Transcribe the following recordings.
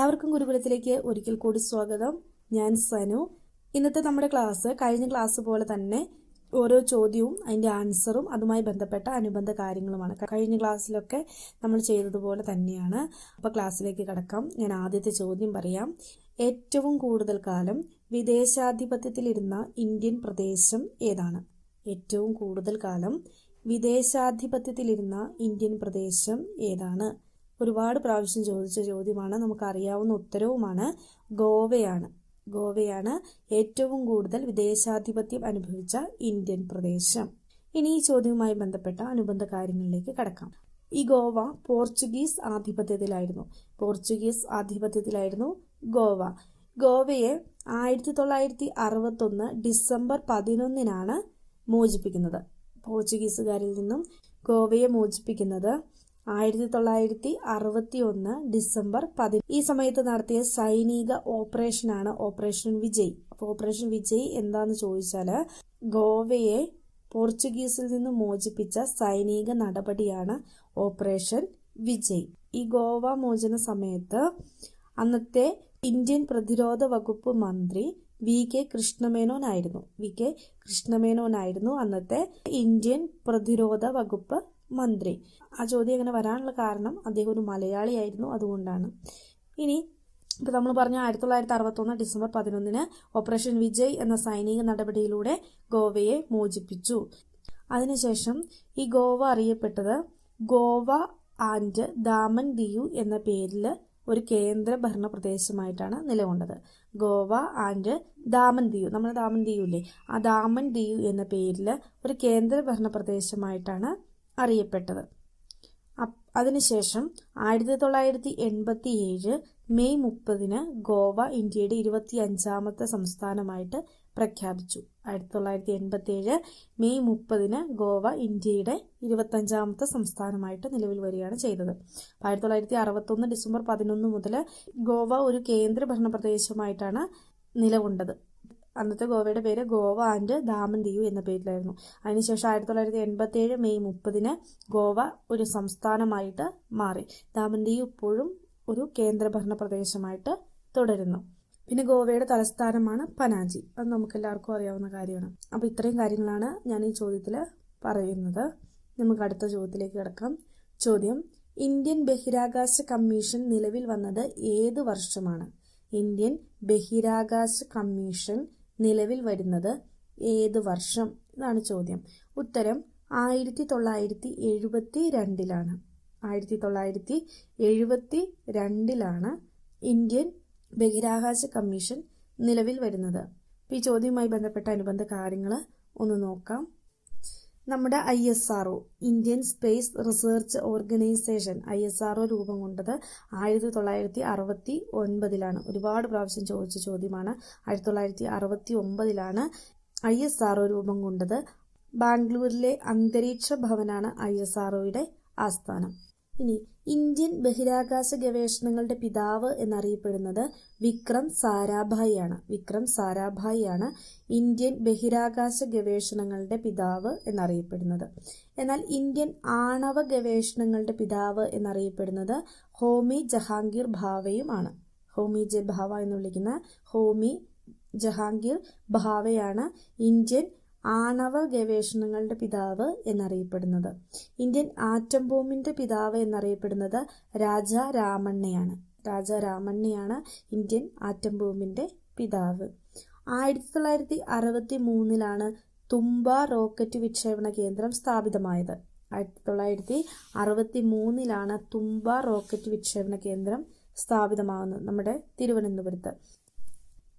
എല്ലാവർക്കും ഗുരുകുലത്തിലേക്ക് ഒരിക്കൽ കൂടി സ്വാഗതം. ഞാൻ സനു. ഇന്നത്തെ നമ്മുടെ ക്ലാസ് കഴിഞ്ഞ ക്ലാസ് പോലെ തന്നെ ഓരോ ചോദ്യവും അതിന്റെ ആൻസറും അതുമായി ബന്ധപ്പെട്ട അനുബന്ധ കാര്യങ്ങളുമാണ്. കഴിഞ്ഞ ക്ലാസ്സിലൊക്കെ നമ്മൾ ചെയ്തതുപോലെ തന്നെയാണ്. അപ്പോൾ ക്ലാസ്സിലേക്ക് കടക്കാം. ഞാൻ ആദ്യത്തെ ചോദ്യം പറയാം. ഏറ്റവും കൂടുതൽ കാലം വിദേശാധിപത്യത്തിലിരുന്ന ഇന്ത്യൻ പ്രദേശം ഏതാണ്? ഏറ്റവും കൂടുതൽ കാലം വിദേശാധിപത്യത്തിലിരുന്ന ഇന്ത്യൻ പ്രദേശം ഏതാണ്? ഒരുപാട് പ്രാവശ്യം ചോദിച്ച ചോദ്യമാണ് നമുക്കറിയാവുന്ന ഉത്തരവുമാണ് ഗോവയാണ്. ഗോവയാണ് ഏറ്റവും കൂടുതൽ വിദേശാധിപത്യം അനുഭവിച്ച ഇന്ത്യൻ പ്രദേശം. ഇനി ഈ ചോദ്യവുമായി ബന്ധപ്പെട്ട അനുബന്ധ കാര്യങ്ങളിലേക്ക് കടക്കാം. ഈ ഗോവ പോർച്ചുഗീസ് ആധിപത്യത്തിലായിരുന്നു. പോർച്ചുഗീസ് ആധിപത്യത്തിലായിരുന്നു ഗോവ. ഗോവയെ ആയിരത്തി തൊള്ളായിരത്തി അറുപത്തി ഒന്ന് ഡിസംബർ പതിനൊന്നിനാണ് മോചിപ്പിക്കുന്നത്. പോർച്ചുഗീസുകാരിൽ നിന്നും ഗോവയെ മോചിപ്പിക്കുന്നത് ആയിരത്തി തൊള്ളായിരത്തി അറുപത്തി ഒന്ന് ഡിസംബർ പതി ഈ സമയത്ത് നടത്തിയ സൈനിക ഓപ്പറേഷനാണ് ഓപ്പറേഷൻ വിജയ്. അപ്പോൾ ഓപ്പറേഷൻ വിജയ് എന്താന്ന് ചോദിച്ചാൽ ഗോവയെ പോർച്ചുഗീസിൽ നിന്ന് മോചിപ്പിച്ച സൈനിക നടപടിയാണ് ഓപ്പറേഷൻ വിജയ്. ഈ ഗോവ മോചന സമയത്ത് അന്നത്തെ ഇന്ത്യൻ പ്രതിരോധ വകുപ്പ് മന്ത്രി വി കെ കൃഷ്ണമേനോനായിരുന്നു. വി കെ കൃഷ്ണമേനോനായിരുന്നു അന്നത്തെ ഇന്ത്യൻ പ്രതിരോധ വകുപ്പ് മന്ത്രി. ആ ചോദ്യം അങ്ങനെ വരാനുള്ള കാരണം അദ്ദേഹം ഒരു മലയാളിയായിരുന്നു അതുകൊണ്ടാണ്. ഇനി ഇപ്പൊ നമ്മൾ പറഞ്ഞ ആയിരത്തി തൊള്ളായിരത്തി അറുപത്തൊന്ന് ഡിസംബർ പതിനൊന്നിന് ഓപ്പറേഷൻ വിജയ് എന്ന സൈനിക നടപടിയിലൂടെ ഗോവയെ മോചിപ്പിച്ചു. അതിനുശേഷം ഈ ഗോവ അറിയപ്പെട്ടത് ഗോവ ആൻഡ് ദാമൻ ദിയു എന്ന പേരിൽ ഒരു കേന്ദ്ര ഭരണ പ്രദേശമായിട്ടാണ് നിലകൊണ്ടത്. ഗോവ ആൻഡ് ദാമൻ ദിയു നമ്മുടെ ദാമൻ ദിയു ഇല്ലേ? ആ ദാമൻ ദിയു എന്ന പേരിൽ ഒരു കേന്ദ്ര ഭരണ പ്രദേശമായിട്ടാണ് അറിയപ്പെട്ടത്. അതിനുശേഷം ആയിരത്തി തൊള്ളായിരത്തി എൺപത്തി ഏഴ് മെയ് മുപ്പതിന് ഗോവ ഇന്ത്യയുടെ ഇരുപത്തി അഞ്ചാമത്തെ സംസ്ഥാനമായിട്ട് പ്രഖ്യാപിച്ചു. ആയിരത്തി തൊള്ളായിരത്തി എൺപത്തി ഏഴ് മെയ് മുപ്പതിന് ഗോവ ഇന്ത്യയുടെ ഇരുപത്തി അഞ്ചാമത്തെ സംസ്ഥാനമായിട്ട് നിലവിൽ വരികയാണ് ചെയ്തത്. ആയിരത്തി തൊള്ളായിരത്തി അറുപത്തി ഒന്ന് ഡിസംബർ പതിനൊന്ന് മുതൽ ഗോവ ഒരു കേന്ദ്ര ഭരണ പ്രദേശമായിട്ടാണ് നിലകൊണ്ടത്. അന്നത്തെ ഗോവയുടെ പേര് ഗോവ ആൻഡ് ദാമൻ ദ്വീപ് എന്ന പേരിലായിരുന്നു. അതിനുശേഷം ആയിരത്തി തൊള്ളായിരത്തി എൺപത്തി ഏഴ് മെയ് മുപ്പതിന് ഗോവ ഒരു സംസ്ഥാനമായിട്ട് മാറി. ദാമൻ ദ്വീപ് ഇപ്പോഴും ഒരു കേന്ദ്രഭരണ പ്രദേശമായിട്ട് തുടരുന്നു. പിന്നെ ഗോവയുടെ തലസ്ഥാനമാണ് പനാജി. അത് നമുക്ക് എല്ലാവർക്കും അറിയാവുന്ന കാര്യമാണ്. അപ്പൊ ഇത്രയും കാര്യങ്ങളാണ് ഞാൻ ഈ ചോദ്യത്തിൽ പറയുന്നത്. നമുക്ക് അടുത്ത ചോദ്യത്തിലേക്ക് കിടക്കാം. ചോദ്യം ഇന്ത്യൻ ബഹിരാകാശ കമ്മീഷൻ നിലവിൽ വന്നത് ഏത് വർഷമാണ്? ഇന്ത്യൻ ബഹിരാകാശ കമ്മീഷൻ നിലവിൽ വരുന്നത് ഏത് വർഷം ഇതാണ് ചോദ്യം. ഉത്തരം ആയിരത്തി തൊള്ളായിരത്തി എഴുപത്തി രണ്ടിലാണ് ആയിരത്തി തൊള്ളായിരത്തി എഴുപത്തി രണ്ടിലാണ് ഇന്ത്യൻ ബഹിരാകാശ കമ്മീഷൻ നിലവിൽ വരുന്നത്. ഈ ചോദ്യവുമായി ബന്ധപ്പെട്ട അനുബന്ധ കാര്യങ്ങൾ ഒന്ന് നോക്കാം. നമ്മുടെ I S R O Indian Space Research Organisation I S R O രൂപം കൊണ്ടത് ആയിരത്തി തൊള്ളായിരത്തി അറുപത്തി ഒൻപതിലാണ് ഒരുപാട് പ്രാവശ്യം ചോദിച്ച ചോദ്യമാണ് ആയിരത്തി തൊള്ളായിരത്തി അറുപത്തി ഒമ്പതിലാണ് ഐ എസ് ആർ ഒ രൂപം കൊണ്ടത്. ബാംഗ്ലൂരിലെ അന്തരീക്ഷ ഭവനാണ് ഐ എസ് ആർഒയുടെ ആസ്ഥാനം. ഇനി ഇന്ത്യൻ ബഹിരാകാശ ഗവേഷണങ്ങളുടെ പിതാവ് എന്നറിയപ്പെടുന്നത് വിക്രം സാരാഭായി ആണ് വിക്രം സാരാഭായി ആണ് ഇന്ത്യൻ ബഹിരാകാശ ഗവേഷണങ്ങളുടെ പിതാവ് എന്നറിയപ്പെടുന്നത്. എന്നാൽ ഇന്ത്യൻ ആണവ ഗവേഷണങ്ങളുടെ പിതാവ് എന്നറിയപ്പെടുന്നത് ഹോമി ജഹാംഗീർ ഭാവയും ആണ് ഹോമി ജെ ഭാവ എന്ന് വിളിക്കുന്ന ഹോമി ജഹാംഗീർ ഭാവയാണ് ഇന്ത്യൻ ആണവ ഗവേഷണങ്ങളുടെ പിതാവ് എന്നറിയപ്പെടുന്നത്. ഇന്ത്യൻ ആറ്റം ബോംബിന്റെ പിതാവ് എന്നറിയപ്പെടുന്നത് രാജ രാമണ്ണയാണ്. രാജ രാമണ്ണയാണ് ഇന്ത്യൻ ആറ്റം ബോംബിന്റെ പിതാവ്. ആയിരത്തി തൊള്ളായിരത്തി അറുപത്തി മൂന്നിലാണ് തുമ്പ റോക്കറ്റ് വിക്ഷേപണ കേന്ദ്രം സ്ഥാപിതമായത്. ആയിരത്തി തൊള്ളായിരത്തി അറുപത്തി മൂന്നിലാണ് തുമ്പ റോക്കറ്റ് വിക്ഷേപണ കേന്ദ്രം സ്ഥാപിതമാകുന്നത് നമ്മുടെ തിരുവനന്തപുരത്ത്.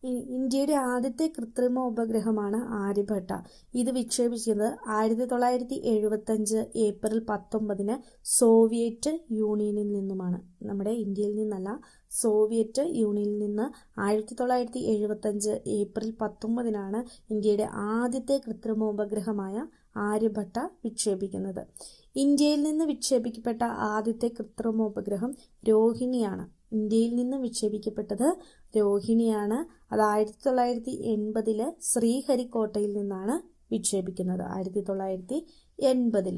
ഇന്ത്യയുടെ ആദ്യത്തെ കൃത്രിമ ഉപഗ്രഹമാണ് ആര്യഭട്ട. ഇത് വിക്ഷേപിച്ചത് ആയിരത്തി തൊള്ളായിരത്തി എഴുപത്തി അഞ്ച് ഏപ്രിൽ പത്തൊമ്പതിന് സോവിയറ്റ് യൂണിയനിൽ നിന്നുമാണ്. നമ്മുടെ ഇന്ത്യയിൽ നിന്നല്ല സോവിയറ്റ് യൂണിയനിൽ നിന്ന് ആയിരത്തി തൊള്ളായിരത്തി എഴുപത്തി അഞ്ച് ഏപ്രിൽ പത്തൊമ്പതിനാണ് ഇന്ത്യയുടെ ആദ്യത്തെ കൃത്രിമ ഉപഗ്രഹമായ ആര്യഭട്ട വിക്ഷേപിക്കുന്നത്. ഇന്ത്യയിൽ നിന്ന് വിക്ഷേപിക്കപ്പെട്ട ആദ്യത്തെ കൃത്രിമ ഉപഗ്രഹം രോഹിണിയാണ്. ഇന്ത്യയിൽ നിന്ന് വിക്ഷേപിക്കപ്പെട്ടത് രോഹിണിയാണ്. അത് ആയിരത്തി തൊള്ളായിരത്തി എൺപതിൽ ശ്രീഹരിക്കോട്ടയിൽ നിന്നാണ് വിക്ഷേപിക്കുന്നത്. ആയിരത്തി തൊള്ളായിരത്തി എൺപതിൽ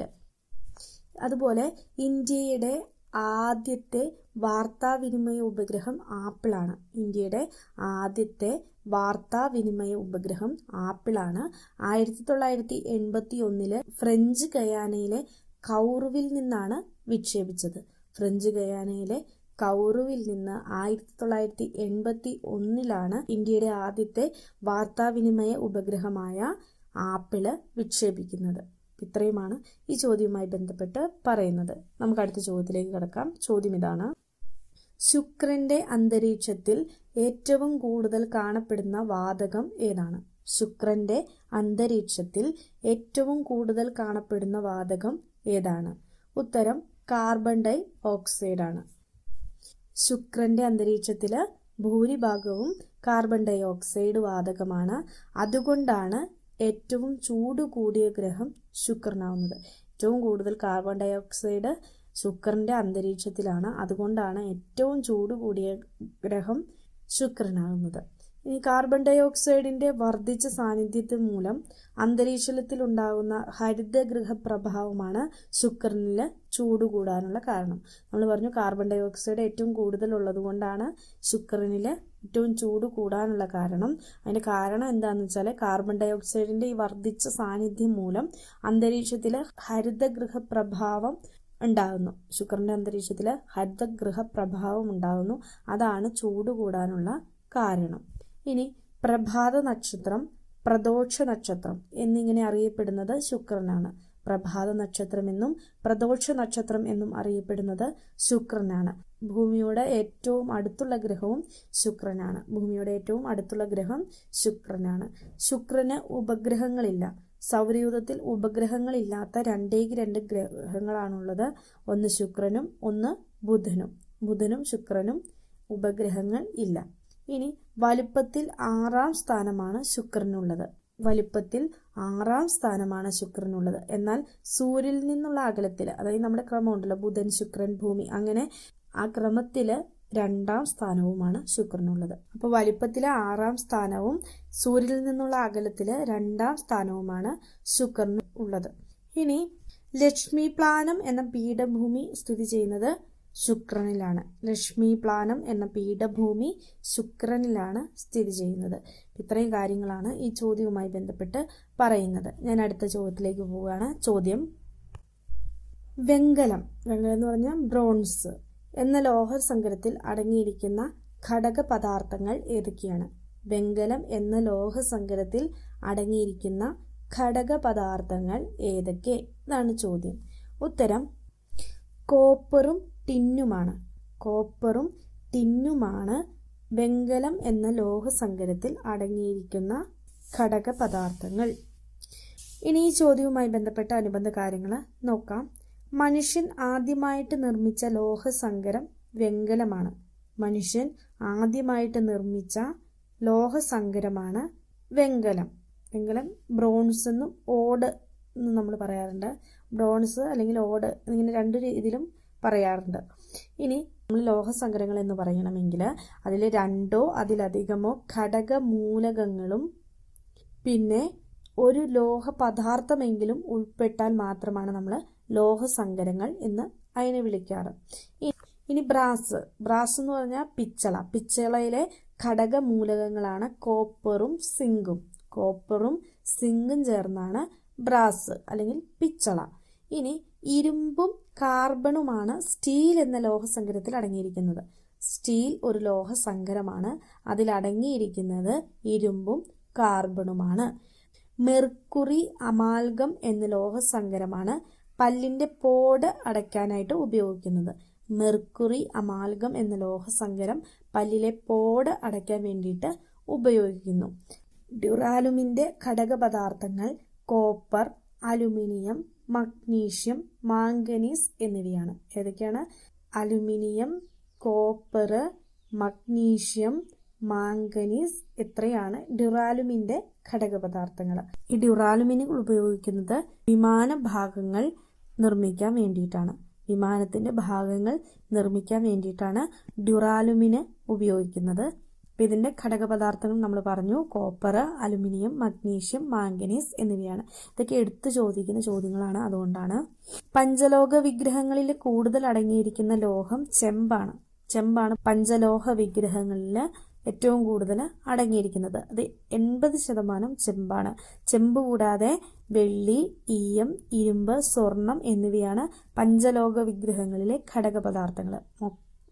അതുപോലെ ഇന്ത്യയുടെ ആദ്യത്തെ വാർത്താവിനിമയ ഉപഗ്രഹം ആപ്പിളാണ്. ഇന്ത്യയുടെ ആദ്യത്തെ വാർത്താവിനിമയ ഉപഗ്രഹം ആപ്പിളാണ്. ആയിരത്തി തൊള്ളായിരത്തി എൺപത്തി ഒന്നിൽ ഫ്രഞ്ച് ഗയാനയിലെ കൗറുവിൽ നിന്നാണ് വിക്ഷേപിച്ചത്. ഫ്രഞ്ച് ഗയാനയിലെ കൗറുവിൽ നിന്ന് ആയിരത്തി തൊള്ളായിരത്തി എൺപത്തി ഒന്നിലാണ് ഇന്ത്യയുടെ ആദ്യത്തെ വാർത്താവിനിമയ ഉപഗ്രഹമായ ആപ്പിൾ വിക്ഷേപിക്കുന്നത്. ഇത്രയുമാണ് ഈ ചോദ്യവുമായി ബന്ധപ്പെട്ട് പറയുന്നത്. നമുക്ക് അടുത്ത ചോദ്യത്തിലേക്ക് കിടക്കാം. ചോദ്യം ഇതാണ്. ശുക്രന്റെ അന്തരീക്ഷത്തിൽ ഏറ്റവും കൂടുതൽ കാണപ്പെടുന്ന വാതകം ഏതാണ്? ശുക്രന്റെ അന്തരീക്ഷത്തിൽ ഏറ്റവും കൂടുതൽ കാണപ്പെടുന്ന വാതകം ഏതാണ്? ഉത്തരം കാർബൺ ഡൈ ഓക്സൈഡ് ആണ് ശുക്രന്റെ അന്തരീക്ഷത്തിൽ ഭൂരിഭാഗവും കാർബൺ ഡൈ ഓക്സൈഡ് വാതകമാണ്. അതുകൊണ്ടാണ് ഏറ്റവും ചൂട് കൂടിയ ഗ്രഹം ശുക്രനാവുന്നത്. ഏറ്റവും കൂടുതൽ കാർബൺ ഡൈ ഓക്സൈഡ് ശുക്രന്റെ അന്തരീക്ഷത്തിലാണ്. അതുകൊണ്ടാണ് ഏറ്റവും ചൂട് കൂടിയ ഗ്രഹം ശുക്രനാകുന്നത് ഇനി കാർബൺ ഡൈ ഓക്സൈഡിന്റെ വർദ്ധിച്ച സാന്നിധ്യത്തിൽ മൂലം അന്തരീക്ഷത്തിൽ ഉണ്ടാകുന്ന ഹരിതഗൃഹ പ്രഭാവമാണ് ശുക്രനിൽ ചൂട് കൂടാനുള്ള കാരണം. നമ്മൾ പറഞ്ഞു കാർബൺ ഡൈ ഓക്സൈഡ് ഏറ്റവും കൂടുതൽ ഉള്ളത് കൊണ്ടാണ് ശുക്രനിൽ ഏറ്റവും ചൂട് കൂടാനുള്ള കാരണം. അതിന്റെ കാരണം എന്താണെന്ന് വെച്ചാൽ കാർബൺ ഡൈ ഓക്സൈഡിന്റെ ഈ വർദ്ധിച്ച സാന്നിധ്യം മൂലം അന്തരീക്ഷത്തിൽ ഹരിതഗൃഹ പ്രഭാവം ഉണ്ടാകുന്നു. ശുക്രന്റെ അന്തരീക്ഷത്തിൽ ഹരിതഗൃഹ പ്രഭാവം ഉണ്ടാകുന്നു. അതാണ് ചൂട് കൂടാനുള്ള കാരണം. ഇനി പ്രഭാത നക്ഷത്രം പ്രദോക്ഷ നക്ഷത്രം എന്നിങ്ങനെ അറിയപ്പെടുന്നത് ശുക്രനാണ്. പ്രഭാത നക്ഷത്രം എന്നും പ്രദോഷ നക്ഷത്രം എന്നും അറിയപ്പെടുന്നത് ശുക്രനാണ്. ഭൂമിയുടെ ഏറ്റവും അടുത്തുള്ള ഗ്രഹവും ശുക്രനാണ്. ഭൂമിയുടെ ഏറ്റവും അടുത്തുള്ള ഗ്രഹം ശുക്രനാണ്. ശുക്രന് ഉപഗ്രഹങ്ങളില്ല. സൗരയൂഥത്തിൽ ഉപഗ്രഹങ്ങളില്ലാത്ത രണ്ടേക്ക് രണ്ട് ഗ്രഹങ്ങളാണുള്ളത്. ഒന്ന് ശുക്രനും ഒന്ന് ബുധനും. ബുധനും ശുക്രനും ഉപഗ്രഹങ്ങൾ ഇല്ല. ഇനി വലുപ്പത്തിൽ ആറാം സ്ഥാനമാണ് ശുക്രനുള്ളത്. വലുപ്പത്തിൽ ആറാം സ്ഥാനമാണ് ശുക്രനുള്ളത്. എന്നാൽ സൂര്യനിൽ നിന്നുള്ള അകലത്തിൽ അതായത് നമ്മുടെ ക്രമമുണ്ടല്ലോ ബുധൻ ശുക്രൻ ഭൂമി അങ്ങനെ ആ ക്രമത്തിൽ രണ്ടാം സ്ഥാനവുമാണ് ശുക്രനുള്ളത്. അപ്പോൾ വലിപ്പത്തിലെ ആറാം സ്ഥാനവും സൂര്യനിൽ നിന്നുള്ള അകലത്തിൽ രണ്ടാം സ്ഥാനവുമാണ് ശുക്രന് ഉള്ളത് ഇനി ലക്ഷ്മി പ്ലാനം എന്ന പീഠഭൂമി സ്ഥിതി ചെയ്യുന്നത് ശുക്രനിലാണ്. ലക്ഷ്മി പ്ലാനം എന്ന പീഠഭൂമി ശുക്രനിലാണ് സ്ഥിതി ചെയ്യുന്നത്. ഇത്രയും കാര്യങ്ങളാണ് ഈ ചോദ്യവുമായി ബന്ധപ്പെട്ട് പറയുന്നത്. ഞാൻ അടുത്ത ചോദ്യത്തിലേക്ക് പോവുകയാണ്. ചോദ്യം വെങ്കലം. വെങ്കലം എന്ന് പറഞ്ഞാൽ ബ്രോൺസ്. എന്ന ലോഹ ലോഹസങ്കരത്തിൽ അടങ്ങിയിരിക്കുന്ന ഘടക പദാർത്ഥങ്ങൾ ഏതൊക്കെയാണ്? വെങ്കലം എന്ന ലോഹ ലോഹസങ്കരത്തിൽ അടങ്ങിയിരിക്കുന്ന ഘടക പദാർത്ഥങ്ങൾ ഏതൊക്കെ? എന്നാണ് ചോദ്യം. ഉത്തരം കോപ്പറും ടിന്നുമാണ്. കോപ്പറും ടിന്നുമാണ് വെങ്കലം എന്ന ലോഹസങ്കരത്തിൽ അടങ്ങിയിരിക്കുന്ന ഘടക പദാർത്ഥങ്ങൾ ഇനി ഈ ചോദ്യവുമായി ബന്ധപ്പെട്ട അനുബന്ധ കാര്യങ്ങൾ നോക്കാം. മനുഷ്യൻ ആദ്യമായിട്ട് നിർമ്മിച്ച ലോഹസങ്കരം വെങ്കലമാണ്. മനുഷ്യൻ ആദ്യമായിട്ട് നിർമ്മിച്ച ലോഹസങ്കരമാണ് വെങ്കലം. വെങ്കലം ബ്രോൺസ് എന്നും ഓട് എന്നും നമ്മൾ പറയാറുണ്ട്. ബ്രോൺസ് അല്ലെങ്കിൽ ഓട് ഇങ്ങനെ രണ്ട് രീതിയിലും പറയാറുണ്ട്. ഇനി നമ്മൾ ലോഹസങ്കരങ്ങൾ എന്ന് പറയണമെങ്കിൽ അതിൽ രണ്ടോ അതിലധികമോ ഘടകമൂലകങ്ങളും പിന്നെ ഒരു ലോഹ പദാർത്ഥമെങ്കിലും ഉൾപ്പെട്ടാൽ മാത്രമാണ് നമ്മൾ ലോഹസങ്കരങ്ങൾ എന്ന് അതിനെ വിളിക്കാറ്. ഇനി ബ്രാസ്. ബ്രാസ് എന്ന് പറഞ്ഞാൽ പിച്ചള. പിച്ചളയിലെ ഘടകമൂലകങ്ങളാണ് കോപ്പറും സിങ്കും. കോപ്പറും സിങ്കും ചേർന്നാണ് ബ്രാസ് അല്ലെങ്കിൽ പിച്ചള. ഇനി ഇരുമ്പും കാർബണുമാണ് സ്റ്റീൽ എന്ന ലോഹസങ്കരത്തിൽ അടങ്ങിയിരിക്കുന്നത്. സ്റ്റീൽ ഒരു ലോഹസങ്കരമാണ്. അതിൽ അടങ്ങിയിരിക്കുന്നത് ഇരുമ്പും കാർബണുമാണ്. മെർക്കുറി അമാൽഗം എന്ന ലോഹസങ്കരമാണ് പല്ലിന്റെ പോട് അടയ്ക്കാനായിട്ട് ഉപയോഗിക്കുന്നത്. മെർക്കുറി അമാൽഗം എന്ന ലോഹസങ്കരം പല്ലിലെ പോട് അടയ്ക്കാൻ വേണ്ടിയിട്ട് ഉപയോഗിക്കുന്നു. ഡ്യൂറാലുമിന്റെ ഘടകപദാർത്ഥങ്ങൾ കോപ്പർ അലുമിനിയം മഗ്നീഷ്യം മാംഗനീസ് എന്നിവയാണ്. ഏതൊക്കെയാണ്? അലുമിനിയം കോപ്പർ മഗ്നീഷ്യം മാംഗനീസ് ഇത്രയാണ് ഡ്യൂറാലുമിന്റെ ഘടക പദാർത്ഥങ്ങൾ ഈ ഡ്യൂറാലുമിനുകൾ ഉപയോഗിക്കുന്നത് വിമാന ഭാഗങ്ങൾ നിർമ്മിക്കാൻ വേണ്ടിയിട്ടാണ്. വിമാനത്തിന്റെ ഭാഗങ്ങൾ നിർമ്മിക്കാൻ വേണ്ടിയിട്ടാണ് ഡ്യൂറാലുമിന് ഉപയോഗിക്കുന്നത്. അപ്പം ഇതിന്റെ ഘടകപദാർത്ഥങ്ങൾ നമ്മൾ പറഞ്ഞു. കോപ്പർ അലുമിനിയം മഗ്നീഷ്യം മാംഗനീസ് എന്നിവയാണ്. ഇതൊക്കെ എടുത്തു ചോദിക്കുന്ന ചോദ്യങ്ങളാണ് അതുകൊണ്ടാണ്. പഞ്ചലോക വിഗ്രഹങ്ങളിൽ കൂടുതൽ അടങ്ങിയിരിക്കുന്ന ലോഹം ചെമ്പാണ്. ചെമ്പാണ് പഞ്ചലോഹ വിഗ്രഹങ്ങളിൽ ഏറ്റവും കൂടുതൽ അടങ്ങിയിരിക്കുന്നത്. അത് എൺപത് ശതമാനം ചെമ്പാണ്. ചെമ്പ് കൂടാതെ വെള്ളി ഈയം ഇരുമ്പ് സ്വർണം എന്നിവയാണ് പഞ്ചലോക വിഗ്രഹങ്ങളിലെ ഘടകപദാർത്ഥങ്ങൾ.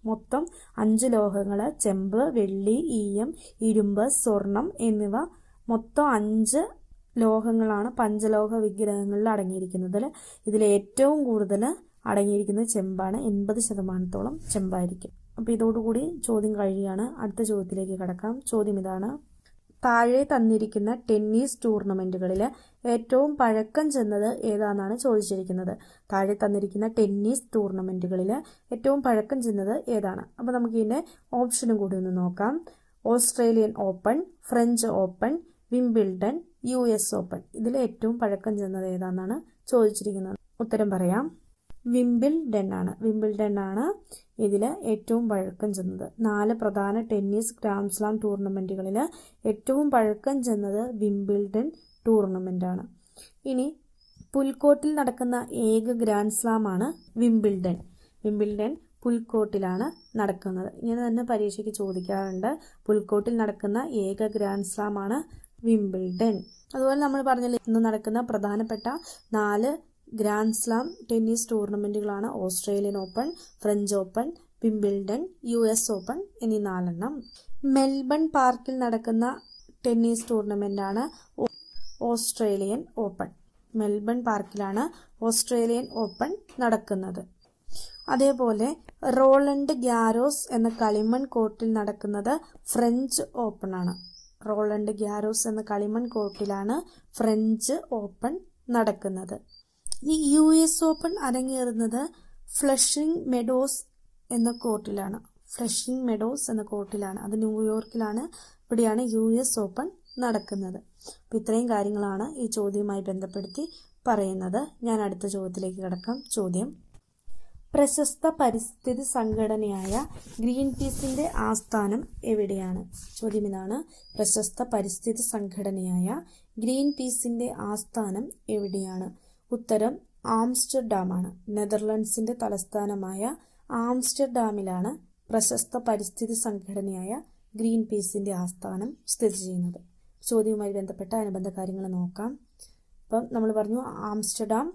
മൊത്തം അഞ്ച് ലോഹങ്ങൾ ചെമ്പ് വെള്ളി ഈയം ഇരുമ്പ് സ്വർണം എന്നിവ മൊത്തം അഞ്ച് ലോഹങ്ങളാണ് പഞ്ചലോഹ വിഗ്രഹങ്ങളിൽ അടങ്ങിയിരിക്കുന്നത് ഇതിൽ ഏറ്റവും കൂടുതൽ അടങ്ങിയിരിക്കുന്നത് ചെമ്പാണ്. എൺപത് ശതമാനത്തോളം ചെമ്പായിരിക്കും. അപ്പോൾ ഇതോടുകൂടി ചോദ്യം കഴിയുകയാണ്. അടുത്ത ചോദ്യത്തിലേക്ക് കടക്കാം. ചോദ്യം ഇതാണ്. താഴെ തന്നിരിക്കുന്ന ടെന്നീസ് ടൂർണമെന്റുകളിൽ ഏറ്റവും പഴക്കം ചെന്നത് ഏതാണെന്നാണ് ചോദിച്ചിരിക്കുന്നത്. താഴെ തന്നിരിക്കുന്ന ടെന്നീസ് ടൂർണമെന്റുകളിൽ ഏറ്റവും പഴക്കം ചെന്നത് ഏതാണ്? അപ്പോൾ നമുക്ക് ഇതിന്റെ ഓപ്ഷനും കൂടി ഒന്ന് നോക്കാം. Australian Open French Open Wimbledon U S Open. ഇതിൽ ഏറ്റവും പഴക്കം ചെന്നത് ഏതാണെന്നാണ് ചോദിച്ചിരിക്കുന്നത്. ഉത്തരം പറയാം. വിംബിൾഡൺ ആണ്. വിംബിൾഡൺ ആണ് ഇതിൽ ഏറ്റവും പഴക്കം ചെന്നത്. നാല് പ്രധാന ടെന്നീസ് ഗ്രാൻഡ് സ്ലാം ടൂർണമെന്റുകളിൽ ഏറ്റവും പഴക്കം ചെന്നത് വിംബിൾഡൺ ടൂർണമെന്റ് ആണ് ഇനി പുൽക്കോട്ടിൽ നടക്കുന്ന ഏക ഗ്രാൻഡ് ആണ് വിംബിൾഡൺ. വിംബിൾഡൺ പുൽക്കോട്ടിലാണ് നടക്കുന്നത്. ഇങ്ങനെ തന്നെ പരീക്ഷയ്ക്ക് ചോദിക്കാറുണ്ട്. പുൽക്കോട്ടിൽ നടക്കുന്ന ഏക ഗ്രാൻഡ് ആണ് വിംബിൾഡൺ. അതുപോലെ നമ്മൾ പറഞ്ഞല്ലോ ഇന്ന് നടക്കുന്ന പ്രധാനപ്പെട്ട നാല് grand slam tennis ടൂർണമെന്റുകളാണ് Australian open French open Wimbledon U S open എന്നീ നാലെണ്ണം. മെൽബൺ പാർക്കിൽ നടക്കുന്ന ടെന്നീസ് ടൂർണമെന്റ് ആണ് ഓസ്ട്രേലിയൻ ഓപ്പൺ. മെൽബൺ പാർക്കിലാണ് ഓസ്ട്രേലിയൻ ഓപ്പൺ നടക്കുന്നത്. അതേപോലെ റോളണ്ട് ഗ്യാരോസ് എന്ന കളിമൺ കോർട്ടിൽ നടക്കുന്നത് ഫ്രഞ്ച് ഓപ്പൺ ആണ് റോളണ്ട് ഗ്യാരോസ് എന്ന കളിമൺ കോർട്ടിലാണ് ഫ്രഞ്ച് ഓപ്പൺ നടക്കുന്നത്. ഈ യു എസ് ഓപ്പൺ അരങ്ങേറുന്നത് ഫ്ലഷിംഗ് മെഡോസ് എന്ന കോർട്ടിലാണ്. ഫ്ലഷിംഗ് മെഡോസ് എന്ന കോർട്ടിലാണ്. അത് ന്യൂയോർക്കിലാണ്. ഇവിടെയാണ് യു എസ് ഓപ്പൺ നടക്കുന്നത്. അപ്പം ഇത്രയും കാര്യങ്ങളാണ് ഈ ചോദ്യവുമായി ബന്ധപ്പെടുത്തി പറയുന്നത്. ഞാൻ അടുത്ത ചോദ്യത്തിലേക്ക് കിടക്കാം. ചോദ്യം. പ്രശസ്ത പരിസ്ഥിതി സംഘടനയായ ഗ്രീൻ പീസിന്റെ ആസ്ഥാനം എവിടെയാണ്? ചോദ്യം ഇതാണ്. പ്രശസ്ത പരിസ്ഥിതി സംഘടനയായ ഗ്രീൻ പീസിന്റെ ആസ്ഥാനം എവിടെയാണ്? ഉത്തരം ആംസ്റ്റർഡാമാണ്. നെതർലൻഡ്സിന്റെ തലസ്ഥാനമായ ആംസ്റ്റർഡാമിലാണ് പ്രശസ്ത പരിസ്ഥിതി സംഘടനയായ ഗ്രീൻ പീസിന്റെ ആസ്ഥാനം സ്ഥിതി ചെയ്യുന്നത്. ചോദ്യവുമായി ബന്ധപ്പെട്ട അനുബന്ധ കാര്യങ്ങൾ നോക്കാം. ഇപ്പം നമ്മൾ പറഞ്ഞു ആംസ്റ്റർഡാം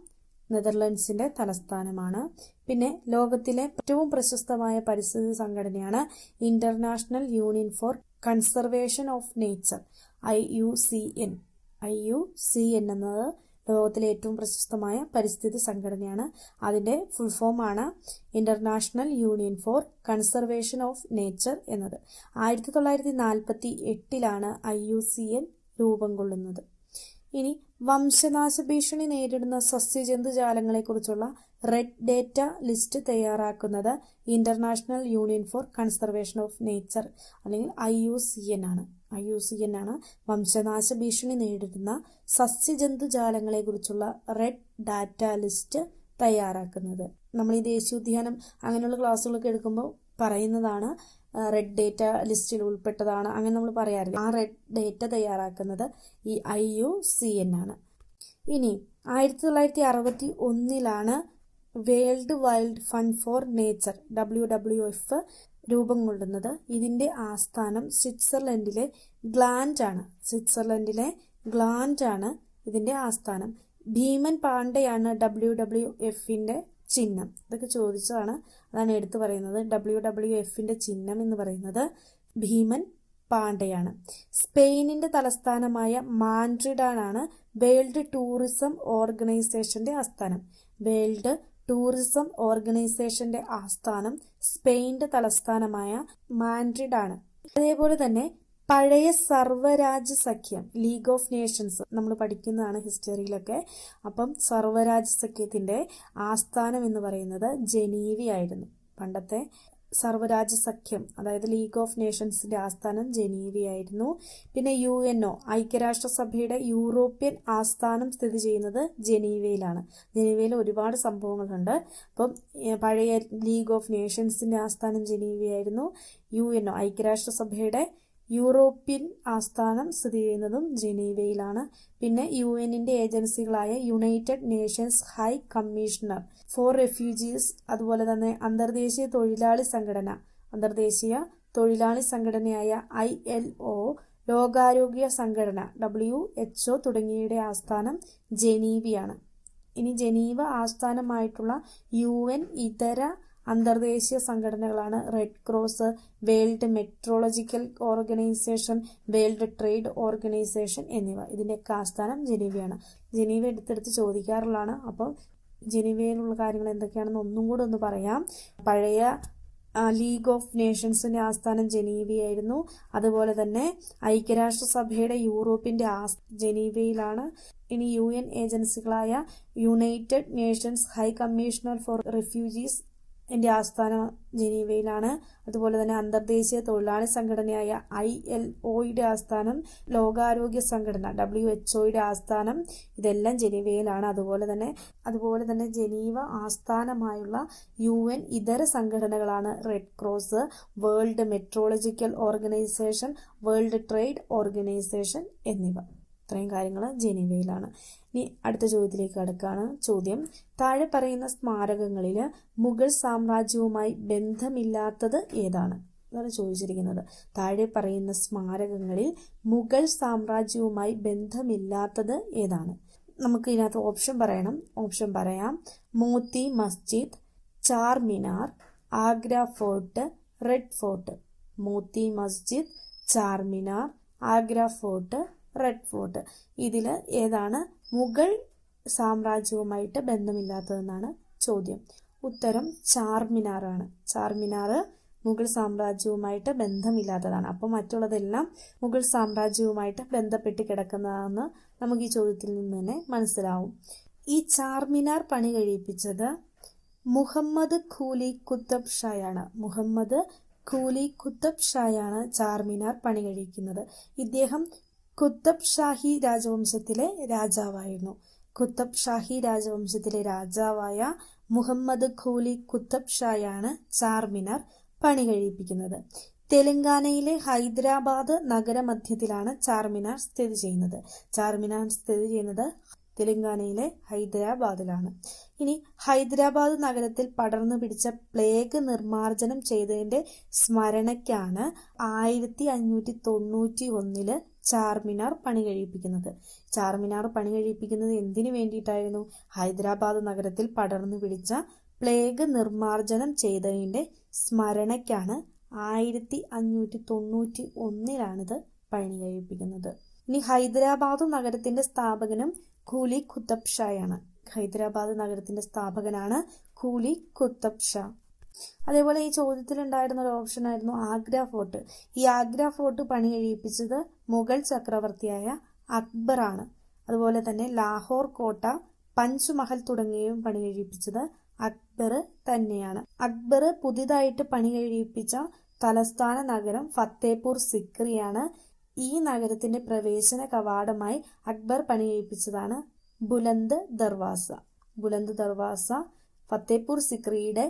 നെതർലൻഡ്സിന്റെ തലസ്ഥാനമാണ്. പിന്നെ ലോകത്തിലെ ഏറ്റവും പ്രശസ്തമായ പരിസ്ഥിതി സംഘടനയാണ് International Union for Conservation of Nature I U C N. I U C N എന്നത് ലോകത്തിലെ ഏറ്റവും പ്രശസ്തമായ പരിസ്ഥിതി സംഘടനയാണ്. അതിന്റെ ഫുൾ ഫോം ആണ് International Union for Conservation of Nature എന്നത്. ആയിരത്തി തൊള്ളായിരത്തി നാൽപ്പത്തി എട്ടിലാണ് ഐ യു സി എൻ രൂപം കൊള്ളുന്നത്. ഇനി വംശനാശ ഭീഷണി നേരിടുന്ന സസ്യജന്തുജാലങ്ങളെക്കുറിച്ചുള്ള റെഡ് ഡേറ്റ ലിസ്റ്റ് തയ്യാറാക്കുന്നത് International Union for Conservation of Nature അല്ലെങ്കിൽ ഐ യു സി എൻ ആണ്. ഐ ആണ് വംശനാശ ഭീഷണി നേരിടുന്ന സസ്യജന്തുജാലങ്ങളെക്കുറിച്ചുള്ള റെഡ് ഡാറ്റ ലിസ്റ്റ് തയ്യാറാക്കുന്നത്. നമ്മൾ ഈ ദേശീയോദ്യാനം അങ്ങനെയുള്ള ക്ലാസ്സുകളൊക്കെ എടുക്കുമ്പോൾ പറയുന്നതാണ് റെഡ് ഡേറ്റ ലിസ്റ്റിൽ ഉൾപ്പെട്ടതാണ്. അങ്ങനെ നമ്മൾ പറയാറില്ല. ആ റെഡ് ഡേറ്റ തയ്യാറാക്കുന്നത് ഈ ഐ യു സി എൻ ആണ് ഇനി ആയിരത്തി തൊള്ളായിരത്തി അറുപത്തി ഒന്നിലാണ് World Wild Fund for Nature W W F രൂപം കൊള്ളുന്നത് ഇതിന്റെ ആസ്ഥാനം സ്വിറ്റ്സർലൻഡിലെ ഗ്ലാൻഡ് ആണ്. സ്വിറ്റ്സർലൻഡിലെ ഗ്ലാൻഡ് ആണ് ഇതിന്റെ ആസ്ഥാനം. ഭീമൻ പാണ്ഡെയാണ് ഡബ്ല്യു ഡബ്ല്യു എഫിന്റെ ചിഹ്നം. ഇതൊക്കെ ചോദിച്ചതാണ്. അതാണ് എടുത്തു പറയുന്നത്. ഡബ്ല്യു ഡബ്ല്യു എഫിന്റെ ചിഹ്നം എന്ന് പറയുന്നത് ഭീമൻ പാണ്ഡെയാണ്. സ്പെയിനിന്റെ തലസ്ഥാനമായ മാൻഡ്രിഡാണ് വേൾഡ് ടൂറിസം ഓർഗനൈസേഷന്റെ ആസ്ഥാനം. വേൾഡ് ടൂറിസം ഓർഗനൈസേഷന്റെ ആസ്ഥാനം സ്പെയിന്റെ തലസ്ഥാനമായ മാൻഡ്രിഡ് ആണ് അതേപോലെ തന്നെ പഴയ സർവരാജ്യ സഖ്യം ലീഗ് ഓഫ് നേഷൻസ് നമ്മൾ പഠിക്കുന്നതാണ് ഹിസ്റ്ററിയിലൊക്കെ. അപ്പം സർവരാജ്യ സഖ്യത്തിന്റെ ആസ്ഥാനം എന്ന് പറയുന്നത് ജനീവി ആയിരുന്നു പണ്ടത്തെ സർവരാജ്യ സഖ്യം അതായത് ലീഗ് ഓഫ് നേഷൻസിന്റെ ആസ്ഥാനം ജനീവയായിരുന്നു. പിന്നെ യു എൻ ഒ ഐക്യരാഷ്ട്രസഭയുടെ യൂറോപ്യൻ ആസ്ഥാനം സ്ഥിതി ചെയ്യുന്നത് ജനീവയിലാണ്. ജനീവയിൽ ഒരുപാട് സംഭവങ്ങളുണ്ട്. അപ്പം പഴയ ലീഗ് ഓഫ് നേഷൻസിന്റെ ആസ്ഥാനം ജനീവയായിരുന്നു. യു എൻ ഒ ഐക്യരാഷ്ട്രസഭയുടെ യൂറോപ്യൻ ആസ്ഥാനം സ്ഥിതി ചെയ്യുന്നതും ജനീവയിലാണ്. പിന്നെ യു എന്നിന്റെ ഏജൻസികളായ United Nations High Commissioner for Refugees അതുപോലെ തന്നെ അന്തർദേശീയ തൊഴിലാളി സംഘടന അന്തർദേശീയ തൊഴിലാളി സംഘടനയായ ഐ എൽ ഒ ലോകാരോഗ്യ സംഘടന ഡബ്ല്യു എച്ച് ഒ തുടങ്ങിയവയുടെ ആസ്ഥാനം ജനീവയാണ്. ഇനി ജനീവ ആസ്ഥാനമായിട്ടുള്ള യു എൻ ഇതര അന്തർദേശീയ സംഘടനകളാണ് Red Cross World Meteorological Organization World Trade Organization എന്നിവ. ഇതിന്റെയൊക്കെ ആസ്ഥാനം ജനീവയാണ്. ജനീവ എടുത്തെടുത്ത് ചോദിക്കാറുള്ളതാണ്. അപ്പോൾ ജനീവയിലുള്ള കാര്യങ്ങൾ എന്തൊക്കെയാണെന്ന് ഒന്നും കൂടെ ഒന്ന് പറയാം. പഴയ ലീഗ് ഓഫ് നേഷൻസിന്റെ ആസ്ഥാനം ജനീവയായിരുന്നു. അതുപോലെ തന്നെ ഐക്യരാഷ്ട്രസഭയുടെ യൂറോപ്പിന്റെ ജനീവയിലാണ്. ഇനി U N ഏജൻസികളായ United Nations High Commissioner for Refugees ന്റെ ആസ്ഥാനം ജനീവയിലാണ്. അതുപോലെ തന്നെ അന്തർദേശീയ തൊഴിലാളി സംഘടനയായ ഐ എൽ ഒയുടെ ആസ്ഥാനം ലോകാരോഗ്യ സംഘടന ഡബ്ല്യു എച്ച് ഒയുടെ ആസ്ഥാനം ഇതെല്ലാം ജനീവയിലാണ്. അതുപോലെ തന്നെ അതുപോലെ തന്നെ ജനീവ ആസ്ഥാനമായുള്ള യു എൻ ഇതര സംഘടനകളാണ്. Red Cross World Meteorological Organization World Trade Organization എന്നിവ. ഇത്രയും കാര്യങ്ങൾ ജനീവയിലാണ്. ഇനി അടുത്ത ചോദ്യത്തിലേക്ക് കടക്കാണ്. ചോദ്യം താഴെ പറയുന്ന സ്മാരകങ്ങളിൽ മുഗൾ സാമ്രാജ്യവുമായി ബന്ധമില്ലാത്തത് ഏതാണ്? അതാണ് ചോദിച്ചിരിക്കുന്നത്. താഴെ പറയുന്ന സ്മാരകങ്ങളിൽ മുഗൾ സാമ്രാജ്യവുമായി ബന്ധമില്ലാത്തത് ഏതാണ്? നമുക്ക് ഇതിനകത്ത് ഓപ്ഷൻ പറയണം. ഓപ്ഷൻ പറയാം Moti Masjid Charminar Agra Fort Red Fort. Moti Masjid Charminar Agra Fort Red Fort ഇതിൽ ഏതാണ് മുഗൾ സാമ്രാജ്യവുമായിട്ട് ബന്ധമില്ലാത്തതെന്നാണ് ചോദ്യം. ഉത്തരം ചാർമിനാറാണ്. ചാർമിനാർ മുഗൾ സാമ്രാജ്യവുമായിട്ട് ബന്ധമില്ലാത്തതാണ്. അപ്പോൾ മറ്റുള്ളതെല്ലാം മുഗൾ സാമ്രാജ്യവുമായിട്ട് ബന്ധപ്പെട്ട് കിടക്കുന്നതാണെന്ന് നമുക്ക് ഈ ചോദ്യത്തിൽ നിന്ന് തന്നെ മനസ്സിലാവും. ഈ ചാർമിനാർ പണി കഴിപ്പിച്ചത് മുഹമ്മദ് ഖൂലി കുത്തബ് ഷായാണ്. മുഹമ്മദ് ഖൂലി കുത്തബ് ഷായാണ് ചാർമിനാർ പണി കഴിക്കുന്നത്. ഇദ്ദേഹം കുത്തബ് ഷാഹി രാജവംശത്തിലെ രാജാവായിരുന്നു. കുത്തബ് ഷാഹി രാജവംശത്തിലെ രാജാവായ മുഹമ്മദ് ഖൂലി കുത്തബ് ഷായാണ് ചാർമിനാർ പണി കഴിപ്പിക്കുന്നത്. തെലങ്കാനയിലെ ഹൈദരാബാദ് നഗരമധ്യത്തിലാണ് ചാർമിനാർ സ്ഥിതി ചെയ്യുന്നത്. ചാർമിനാർ സ്ഥിതി ചെയ്യുന്നത് തെലങ്കാനയിലെ ഹൈദരാബാദിലാണ്. ഇനി ഹൈദരാബാദ് നഗരത്തിൽ പടർന്നു പിടിച്ച പ്ലേഗ് നിർമ്മാർജനം ചെയ്തതിന്റെ സ്മരണയ്ക്കാണ് ആയിരത്തി അഞ്ഞൂറ്റി തൊണ്ണൂറ്റി ഒന്നിൽ ചാർമിനാർ പണി കഴിപ്പിക്കുന്നത്. ചാർമിനാർ പണി കഴിപ്പിക്കുന്നത് എന്തിനു വേണ്ടിയിട്ടായിരുന്നു? ഹൈദരാബാദ് നഗരത്തിൽ പടർന്നു പിടിച്ച പ്ലേഗ് നിർമ്മാർജനം ചെയ്തതിന്റെ സ്മരണയ്ക്കാണ് ആയിരത്തി അഞ്ഞൂറ്റി തൊണ്ണൂറ്റി ഒന്നിലാണിത് പണി കഴിപ്പിക്കുന്നത്. ഇനി ഹൈദരാബാദ് നഗരത്തിന്റെ സ്ഥാപകനും കൂലി കുത്തബ് ഷായാണ് ഹൈദരാബാദ് നഗരത്തിന്റെ സ്ഥാപകനാണ് കൂലി കുത്തബ് ഷാ അതേപോലെ ഈ ചോദ്യത്തിൽ ഉണ്ടായിരുന്ന ഒരു ഓപ്ഷൻ ആയിരുന്നു ആഗ്ര ഫോർട്ട്. ഈ ആഗ്ര ഫോർട്ട് പണി കഴിപ്പിച്ചത് മുഗൾ ചക്രവർത്തിയായ അക്ബറാണ്. അതുപോലെ തന്നെ ലാഹോർ കോട്ട പഞ്ച്മഹൽ തുടങ്ങിയവയും പണി കഴിപ്പിച്ചത് അക്ബർ തന്നെയാണ്. അക്ബർ പുതിയതായിട്ട് പണി കഴിപ്പിച്ച തലസ്ഥാന നഗരം ഫത്തേപൂർ സിക്രിയാണ്. ഈ നഗരത്തിന്റെ പ്രവേശന കവാടമായി അക്ബർ പണി കഴിപ്പിച്ചതാണ് ബുലന്ദ് ദർവാസ. ബുലന്ദ് ദർവാസ ഫത്തേപൂർ സിക്രിയുടെ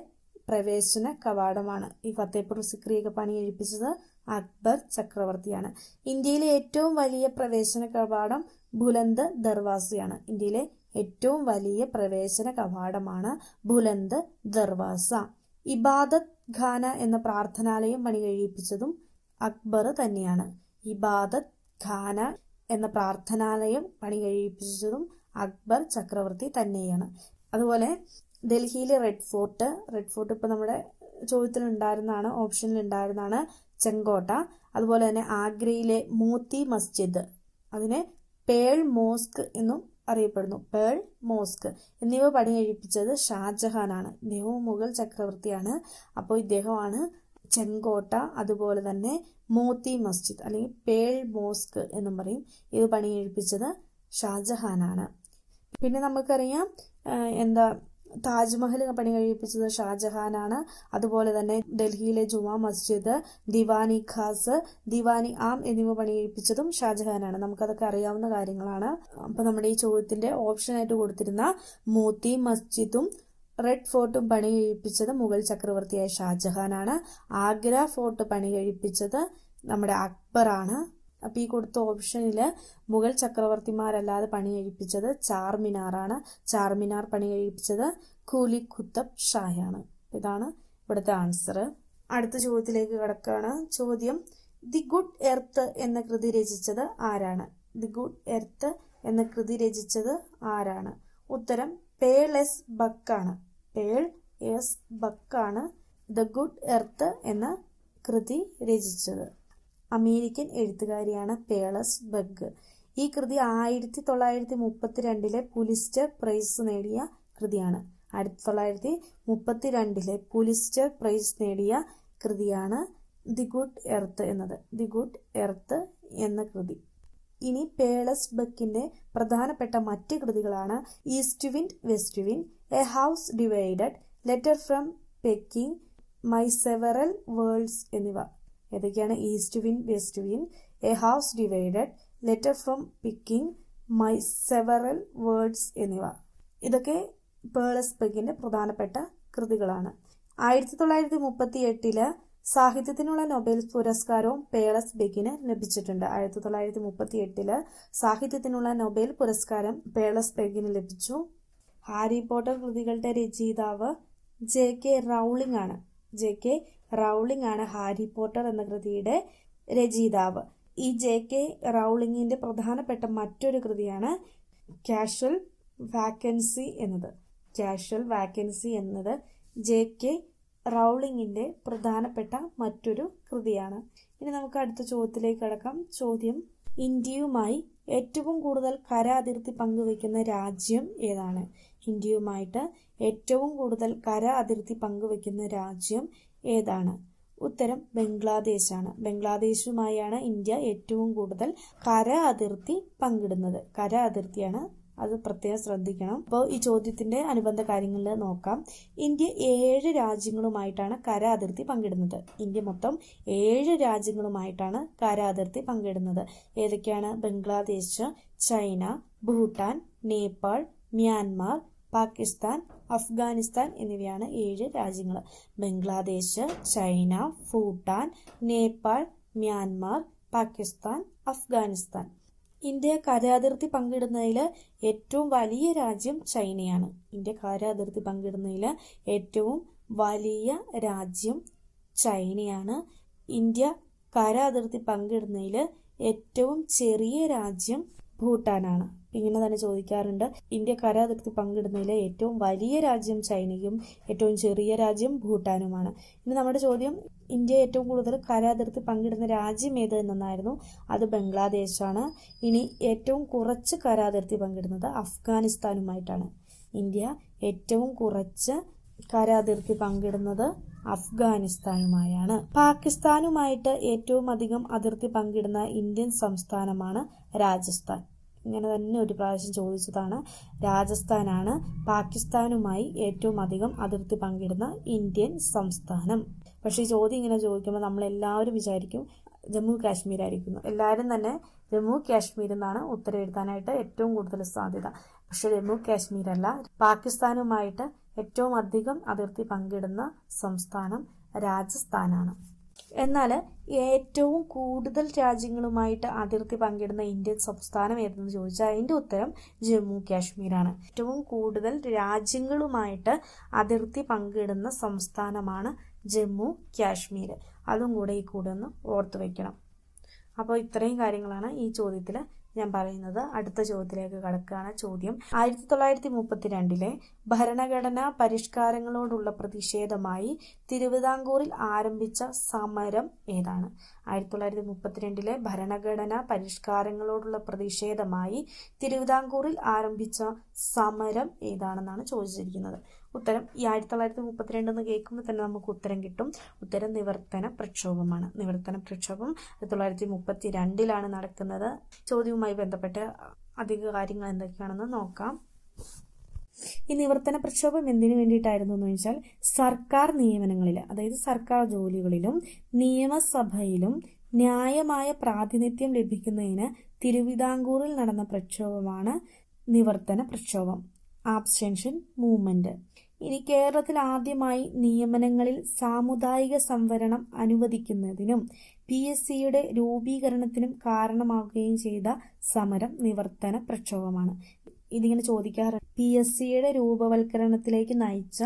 പ്രവേശന കവാടമാണ്. ഈ ഫത്തേപൂർ സിക്രിയൊക്കെ പണി കഴിപ്പിച്ചത് അക്ബർ ചക്രവർത്തിയാണ്. ഇന്ത്യയിലെ ഏറ്റവും വലിയ പ്രവേശന കവാടം ബുലന്ദ് ദർവാസയാണ്. ഇന്ത്യയിലെ ഏറ്റവും വലിയ പ്രവേശന കവാടമാണ് ബുലന്ദ് ദർവാസ. ഇബാദത്ത് ഖാന എന്ന പ്രാർത്ഥനാലയം പണി കഴിപ്പിച്ചതും അക്ബർ തന്നെയാണ്. ഇബാദത്ത് ഖാന എന്ന പ്രാർത്ഥനാലയം പണി കഴിപ്പിച്ചതും അക്ബർ ചക്രവർത്തി തന്നെയാണ്. അതുപോലെ ഡൽഹിയിലെ റെഡ് ഫോർട്ട് റെഡ് ഫോർട്ട് ഇപ്പൊ നമ്മുടെ ചോദ്യത്തിൽ ഉണ്ടായിരുന്നതാണ് ഓപ്ഷനിൽ ഉണ്ടായിരുന്നതാണ് ചെങ്കോട്ട അതുപോലെ തന്നെ ആഗ്രയിലെ മോത്തി മസ്ജിദ്. അതിനെ പേൾ മോസ്ക് എന്നും അറിയപ്പെടുന്നു. Pearl Mosque. എന്നിവ പണി കഴിപ്പിച്ചത് ഷാജഹാനാണ്. ഇദ്ദേഹവും മുഗൾ ചക്രവർത്തിയാണ്. അപ്പോൾ ഇദ്ദേഹമാണ് ചെങ്കോട്ട അതുപോലെ തന്നെ മോത്തി മസ്ജിദ് അല്ലെങ്കിൽ പേൾ മോസ്ക് എന്നും പറയും. ഇത് പണി കഴിപ്പിച്ചത് ഷാജഹാനാണ്. പിന്നെ നമുക്കറിയാം എന്താ താജ്മഹൽ പണി കഴിപ്പിച്ചത് ഷാജഹാനാണ്. അതുപോലെ തന്നെ ഡൽഹിയിലെ ജുമാ മസ്ജിദ് ദിവാനി ഖാസ് ദിവാനി ആം എന്നിവ പണി കഴിപ്പിച്ചതും ഷാജഹാനാണ്. നമുക്കതൊക്കെ അറിയാവുന്ന കാര്യങ്ങളാണ്. അപ്പൊ നമ്മുടെ ഈ ചോദ്യത്തിന്റെ ഓപ്ഷനായിട്ട് കൊടുത്തിരുന്ന മോത്തി മസ്ജിദും റെഡ് ഫോർട്ടും പണി കഴിപ്പിച്ചത് മുഗൾ ചക്രവർത്തിയായ ഷാജഹാനാണ്. ആഗ്ര ഫോർട്ട് പണി കഴിപ്പിച്ചത് നമ്മുടെ അക്ബറാണ്. അപ്പൊ ഈ കൊടുത്ത ഓപ്ഷനിൽ മുഗൾ ചക്രവർത്തിമാരല്ലാതെ പണി കഴിപ്പിച്ചത് ചാർമിനാറാണ്. ചാർമിനാർ പണി കഴിപ്പിച്ചത് കൂലി ഖുത്തബ് ഷായാണ്. ഇതാണ് ഇവിടുത്തെ ആൻസർ അടുത്ത ചോദ്യത്തിലേക്ക് കിടക്കുകയാണ് ചോദ്യം ദി ഗുഡ് എർത്ത് എന്ന കൃതി രചിച്ചത് ആരാണ്? ദി ഗുഡ് എർത്ത് എന്ന കൃതി രചിച്ചത് ആരാണ്? ഉത്തരം പേൾ എസ് ബക്കാണ്. പേൾ എസ് ബക്കാണ് ദ ഗുഡ് എർത്ത് എന്ന കൃതി രചിച്ചത്. അമേരിക്കൻ എഴുത്തുകാരിയാണ് പേളസ് ബഗ്. ഈ കൃതി ആയിരത്തി തൊള്ളായിരത്തി മുപ്പത്തിരണ്ടിലെ പുലിസ്റ്റർ പ്രൈസ് നേടിയ കൃതിയാണ്. ആയിരത്തി തൊള്ളായിരത്തി മുപ്പത്തിരണ്ടിലെ പുലിസ്റ്റർ പ്രൈസ് നേടിയ കൃതിയാണ് ദി ഗുഡ് എർത്ത് എന്നത്. ദി ഗുഡ് എർത്ത് എന്ന കൃതി. ഇനി പേളസ് ബക്കിന്റെ പ്രധാനപ്പെട്ട മറ്റ് കൃതികളാണ് East Wind West Wind A House Divided Letter from Peking My Several Worlds എന്നിവ. ഏതൊക്കെയാണ് East Wind West Wind A House Divided Letter from Peking My Several Worlds എന്നിവ. ഇതൊക്കെ പേളസ് പെഗിന്റെ പ്രധാനപ്പെട്ട കൃതികളാണ്. ആയിരത്തി തൊള്ളായിരത്തി മുപ്പത്തി എട്ടിൽ സാഹിത്യത്തിനുള്ള നൊബേൽ പുരസ്കാരവും പേളസ് ബെഗിന് ലഭിച്ചിട്ടുണ്ട്. ആയിരത്തി തൊള്ളായിരത്തി മുപ്പത്തി എട്ടിൽ സാഹിത്യത്തിനുള്ള നൊബേൽ പുരസ്കാരം പേളസ് ബെഗിന് ലഭിച്ചു. ഹാരി പോട്ടർ കൃതികളുടെ രചയിതാവ് ജെ കെ റൗളിംഗ് ആണ്. ജെ കെ റൗളിംഗ് ആണ് ഹാരി പോട്ടർ എന്ന കൃതിയുടെ രചയിതാവ്. ഈ ജെ കെ റൗളിംഗിന്റെ പ്രധാനപ്പെട്ട മറ്റൊരു കൃതിയാണ് കാഷ്വൽ വാക്കൻസി എന്നത്. കാഷ്വൽ വാക്കൻസി എന്നത് ജെ കെ റൗളിംഗിന്റെ പ്രധാനപ്പെട്ട മറ്റൊരു കൃതിയാണ്. ഇനി നമുക്ക് അടുത്ത ചോദ്യത്തിലേക്ക് കടക്കാം. ചോദ്യം ഇന്ത്യയുമായി ഏറ്റവും കൂടുതൽ കര അതിർത്തി പങ്കുവെക്കുന്ന രാജ്യം ഏതാണ്? ഇന്ത്യയുമായിട്ട് ഏറ്റവും കൂടുതൽ കര അതിർത്തി പങ്കുവെക്കുന്ന രാജ്യം ഏതാണ്? ഉത്തരം ബംഗ്ലാദേശാണ്. ബംഗ്ലാദേശുമായാണ് ഇന്ത്യ ഏറ്റവും കൂടുതൽ കര അതിർത്തി പങ്കിടുന്നത്. കര അതിർത്തിയാണ്. അത് പ്രത്യേകം ശ്രദ്ധിക്കണം. അപ്പോൾ ഈ ചോദ്യത്തിന്റെ അനുബന്ധ കാര്യങ്ങളിൽ നോക്കാം. ഇന്ത്യ ഏഴ് രാജ്യങ്ങളുമായിട്ടാണ് കര അതിർത്തി പങ്കിടുന്നത്. ഇന്ത്യ മൊത്തം ഏഴ് രാജ്യങ്ങളുമായിട്ടാണ് കര അതിർത്തി പങ്കിടുന്നത്. ഏതൊക്കെയാണ്? ബംഗ്ലാദേശ് ചൈന ഭൂട്ടാൻ നേപ്പാൾ മ്യാൻമാർ പാകിസ്ഥാൻ അഫ്ഗാനിസ്ഥാൻ എന്നിവയാണ് ഏഴ് രാജ്യങ്ങൾ Bangladesh China Bhutan Nepal Myanmar Pakistan Afghanistan. India കരാതിർത്തി പങ്കിടുന്നതിൽ ഏറ്റവും വലിയ രാജ്യം ചൈനയാണ്. ഇന്ത്യ കരാതിർത്തി പങ്കിടുന്നതിൽ ഏറ്റവും വലിയ രാജ്യം ചൈനയാണ്. ഇന്ത്യ കരാതിർത്തി പങ്കിടുന്നതിൽ ഏറ്റവും ചെറിയ രാജ്യം ഭൂട്ടാനാണ്. ഇങ്ങനെ തന്നെ ചോദിക്കാറുണ്ട്. ഇന്ത്യ കരാതിർത്തി പങ്കിടുന്നതിലെ ഏറ്റവും വലിയ രാജ്യം ചൈനയും ഏറ്റവും ചെറിയ രാജ്യം ഭൂട്ടാനുമാണ്. ഇനി നമ്മുടെ ചോദ്യം ഇന്ത്യ ഏറ്റവും കൂടുതൽ കരാതിർത്തി പങ്കിടുന്ന രാജ്യം ഏത് എന്നായിരുന്നു അത് ബംഗ്ലാദേശാണ്. ഇനി ഏറ്റവും കുറച്ച് കരാതിർത്തി പങ്കിടുന്നത് അഫ്ഗാനിസ്ഥാനുമായിട്ടാണ്. ഇന്ത്യ ഏറ്റവും കുറച്ച് കരാതിർത്തി പങ്കിടുന്നത് അഫ്ഗാനിസ്ഥാനുമായാണ്. പാകിസ്ഥാനുമായിട്ട് ഏറ്റവും അധികം അതിർത്തി പങ്കിടുന്ന ഇന്ത്യൻ സംസ്ഥാനമാണ് രാജസ്ഥാൻ. ഇങ്ങനെ തന്നെ ഒരു പ്രാവശ്യം ചോദിച്ചതാണ്. രാജസ്ഥാനാണ് പാകിസ്ഥാനുമായി ഏറ്റവും അധികം അതിർത്തി പങ്കിടുന്ന ഇന്ത്യൻ സംസ്ഥാനം. പക്ഷേ ഈ ചോദ്യം ഇങ്ങനെ ചോദിക്കുമ്പോൾ നമ്മൾ എല്ലാവരും വിചാരിക്കും ജമ്മു കാശ്മീർ ആയിരിക്കുന്നു എല്ലാവരും തന്നെ ജമ്മു കാശ്മീർ എന്നാണ് ഉത്തരം എഴുതാനായിട്ട് ഏറ്റവും കൂടുതൽ സാധ്യത. പക്ഷെ ജമ്മു കാശ്മീർ അല്ല പാകിസ്ഥാനുമായിട്ട് ഏറ്റവും അധികം അതിർത്തി പങ്കിടുന്ന സംസ്ഥാനം രാജസ്ഥാനാണ്. എന്നാൽ ഏറ്റവും കൂടുതൽ രാജ്യങ്ങളുമായിട്ട് അതിർത്തി പങ്കിടുന്ന ഇന്ത്യൻ സംസ്ഥാനം ഏതെന്ന് ചോദിച്ചാൽ അതിന്റെ ഉത്തരം ജമ്മു കാശ്മീരാണ്. ഏറ്റവും കൂടുതൽ രാജ്യങ്ങളുമായിട്ട് അതിർത്തി പങ്കിടുന്ന സംസ്ഥാനമാണ് ജമ്മു കാശ്മീർ അതും കൂടെ ഈ കൂടെ ഒന്ന് ഓർത്തു വെക്കണം. അപ്പോൾ ഇത്രയും കാര്യങ്ങളാണ് ഈ ചോദ്യത്തിൽ ഞാൻ പറയുന്നത്. അടുത്ത ചോദ്യത്തിലേക്ക് കടക്കുകയാണ് ചോദ്യം. ആയിരത്തി തൊള്ളായിരത്തി മുപ്പത്തിരണ്ടിലെ ഭരണഘടനാ പരിഷ്കാരങ്ങളോടുള്ള പ്രതിഷേധമായി തിരുവിതാംകൂറിൽ ആരംഭിച്ച സമരം ഏതാണ്? ആയിരത്തി തൊള്ളായിരത്തി മുപ്പത്തിരണ്ടിലെ ഭരണഘടനാ പരിഷ്കാരങ്ങളോടുള്ള പ്രതിഷേധമായി തിരുവിതാംകൂറിൽ ആരംഭിച്ച സമരം ഏതാണെന്നാണ് ചോദിച്ചിരിക്കുന്നത്. ഉത്തരം ഈ ആയിരത്തി തൊള്ളായിരത്തി മുപ്പത്തിരണ്ട് എന്ന് കേൾക്കുമ്പോൾ തന്നെ നമുക്ക് ഉത്തരം കിട്ടും. ഉത്തരം നിവർത്തന പ്രക്ഷോഭമാണ്. നിവർത്തന പ്രക്ഷോഭം ആയിരത്തി തൊള്ളായിരത്തി മുപ്പത്തി രണ്ടിലാണ് നടക്കുന്നത്. ചോദ്യവുമായി ബന്ധപ്പെട്ട അധിക കാര്യങ്ങൾ എന്തൊക്കെയാണെന്ന് നോക്കാം. ഈ നിവർത്തന പ്രക്ഷോഭം എന്തിനു വേണ്ടിയിട്ടായിരുന്നു എന്ന് വെച്ചാൽ സർക്കാർ നിയമനങ്ങളിൽ അതായത് സർക്കാർ ജോലികളിലും നിയമസഭയിലും ന്യായമായ പ്രാതിനിധ്യം ലഭിക്കുന്നതിന് തിരുവിതാംകൂറിൽ നടന്ന പ്രക്ഷോഭമാണ് നിവർത്തന പ്രക്ഷോഭം. ആബ്സ്റ്റൻഷൻ മൂവ്മെന്റ് ഇനി കേരളത്തിൽ ആദ്യമായി നിയമനങ്ങളിൽ സാമുദായിക സംവരണം അനുവദിക്കുന്നതിനും പി എസ് സിയുടെ രൂപീകരണത്തിനും കാരണമാവുകയും ചെയ്ത സമരം നിവർത്തന പ്രക്ഷോഭമാണ്. ഇതിങ്ങനെ ചോദിക്കാറുണ്ട്. പി എസ് സിയുടെ രൂപവൽക്കരണത്തിലേക്ക് നയിച്ച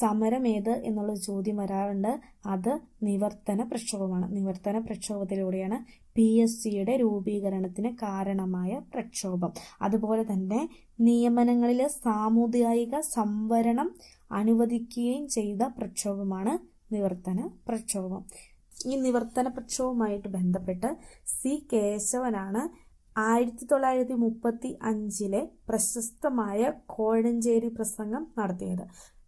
സമരം ഏത് എന്നുള്ള ചോദ്യം വരാറുണ്ട്. അത് നിവർത്തന പ്രക്ഷോഭമാണ്. നിവർത്തന പ്രക്ഷോഭത്തിലൂടെയാണ് പി എസ് സിയുടെ രൂപീകരണത്തിന് കാരണമായ പ്രക്ഷോഭം. അതുപോലെ തന്നെ നിയമനങ്ങളിലെ സാമുദായിക സംവരണം അനുവദിക്കുകയും ചെയ്ത പ്രക്ഷോഭമാണ് നിവർത്തന പ്രക്ഷോഭം. ഈ നിവർത്തന പ്രക്ഷോഭവുമായിട്ട് ബന്ധപ്പെട്ട് സി കേശവനാണ് ആയിരത്തി തൊള്ളായിരത്തി മുപ്പത്തി അഞ്ചിലെ പ്രശസ്തമായ കോഴഞ്ചേരി പ്രസംഗം നടത്തിയത്.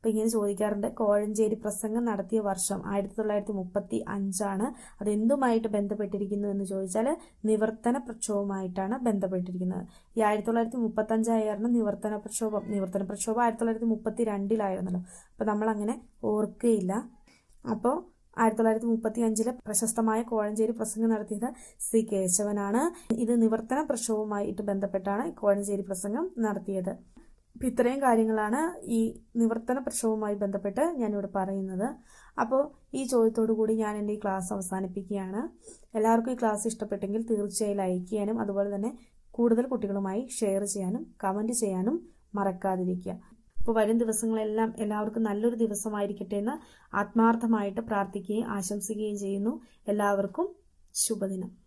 അപ്പം ഇങ്ങനെ ചോദിക്കാറുണ്ട്. കോഴഞ്ചേരി പ്രസംഗം നടത്തിയ വർഷം ആയിരത്തി തൊള്ളായിരത്തി മുപ്പത്തി അഞ്ചാണ് അത് എന്തുമായിട്ട് ബന്ധപ്പെട്ടിരിക്കുന്നു എന്ന് ചോദിച്ചാൽ നിവർത്തന പ്രക്ഷോഭമായിട്ടാണ് ബന്ധപ്പെട്ടിരിക്കുന്നത്. ഈ ആയിരത്തി തൊള്ളായിരത്തി മുപ്പത്തി അഞ്ചായിരുന്നു നിവർത്തന പ്രക്ഷോഭം. നിവർത്തന പ്രക്ഷോഭം ആയിരത്തി തൊള്ളായിരത്തി മുപ്പത്തി രണ്ടിലായിരുന്നല്ലോ അപ്പം നമ്മൾ അങ്ങനെ ഓർക്കുകയില്ല അപ്പോൾ ആയിരത്തി തൊള്ളായിരത്തി മുപ്പത്തി അഞ്ചിലെ പ്രശസ്തമായ കോഴഞ്ചേരി പ്രസംഗം നടത്തിയത് സി കേശവനാണ്. ഇത് നിവർത്തന പ്രക്ഷോഭവുമായിട്ട് ബന്ധപ്പെട്ടാണ് കോഴഞ്ചേരി പ്രസംഗം നടത്തിയത്. അപ്പം ഇത്രയും കാര്യങ്ങളാണ് ഈ നിവർത്തന പ്രക്ഷോഭവുമായി ബന്ധപ്പെട്ട് ഞാനിവിടെ പറയുന്നത്. അപ്പോൾ ഈ ചോദ്യത്തോടു കൂടി ഞാൻ എന്റെ ഈ ക്ലാസ് അവസാനിപ്പിക്കുകയാണ്. എല്ലാവർക്കും ഈ ക്ലാസ് ഇഷ്ടപ്പെട്ടെങ്കിൽ തീർച്ചയായും ലൈക്ക് ചെയ്യാനും അതുപോലെ തന്നെ കൂടുതൽ കുട്ടികളുമായി ഷെയർ ചെയ്യാനും കമന്റ് ചെയ്യാനും മറക്കാതിരിക്കുക. അപ്പോൾ വരും ദിവസങ്ങളെല്ലാം എല്ലാവർക്കും നല്ലൊരു ദിവസമായിരിക്കട്ടെ എന്ന് ആത്മാർത്ഥമായിട്ട് പ്രാർത്ഥിക്കുകയും ആശംസിക്കുകയും ചെയ്യുന്നു. എല്ലാവർക്കും ശുഭദിനം.